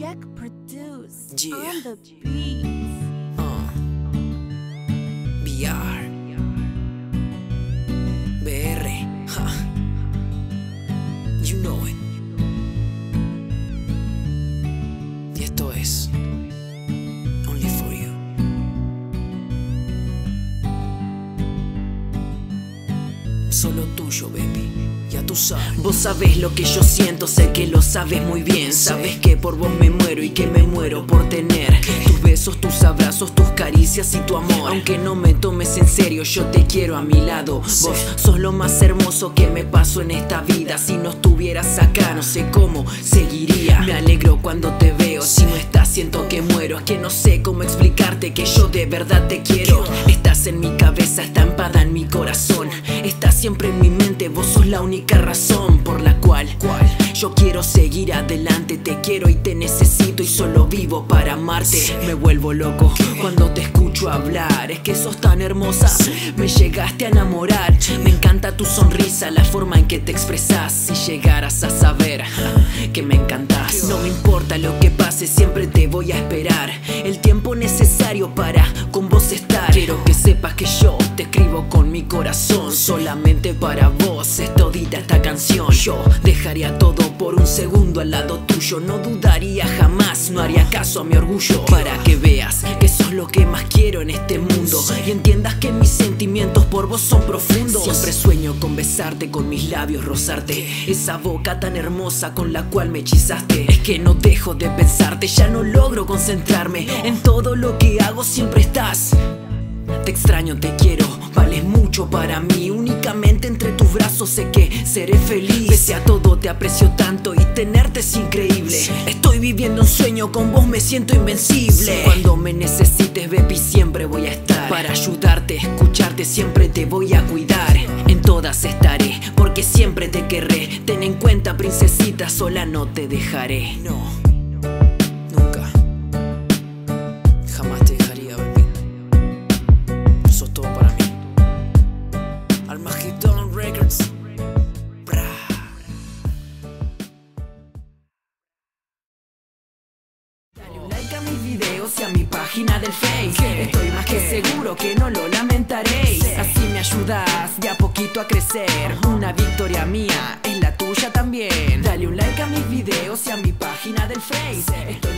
Jack produced Yeah. on the beats. Uh. VR. BR. Ha. You know it. Y esto es Only for You. Solo tuyo, baby. Ya tú sabes. Vos sabés lo que yo siento, sé que lo sabes muy bien. Sabes que por vos me tus abrazos, tus caricias y tu amor. Aunque no me tomes en serio, yo te quiero a mi lado. Vos sos lo más hermoso que me pasó en esta vida. Si no estuvieras acá, no sé cómo seguiría. Me alegro cuando te veo. Si no estás, siento que muero. Es que no sé cómo explicarte que yo de verdad te quiero. Estás en mi cabeza, estampada en mi corazón. Estás siempre en mi mente, vos sos la única razón por la cual yo quiero seguir adelante. Te quiero y te necesito y solo vivo para amarte. Me vuelvo loco cuando te escucho hablar. Es que sos tan hermosa, me llegaste a enamorar. Me encanta tu sonrisa, la forma en que te expresas. Si llegaras a saber que me encantas, no me importa lo que pase, siempre te voy a esperar. El tiempo necesario para escribo con mi corazón, solamente para vos es todita esta canción. Yo dejaría todo por un segundo al lado tuyo, no dudaría jamás, no haría caso a mi orgullo. Para que veas que sos lo que más quiero en este mundo y entiendas que mis sentimientos por vos son profundos. Siempre sueño con besarte, con mis labios rozarte, esa boca tan hermosa con la cual me hechizaste. Es que no dejo de pensarte, ya no logro concentrarme en todo lo que hago, siempre estás. Te extraño, te quiero, vales mucho para mí. Únicamente entre tus brazos sé que seré feliz. Pese a todo, te aprecio tanto y tenerte es increíble. Estoy viviendo un sueño, con vos me siento invencible. Cuando me necesites, baby, siempre voy a estar. Para ayudarte, escucharte, siempre te voy a cuidar. En todas estaré, porque siempre te querré. Ten en cuenta, princesita, sola no te dejaré. No, like a mis videos y a mi página del Face. Estoy más que seguro que no lo lamentaréis. Así me ayudas de a poquito a crecer. Una victoria mía es la tuya también. Dale un like a mis videos y a mi página del Face. Estoy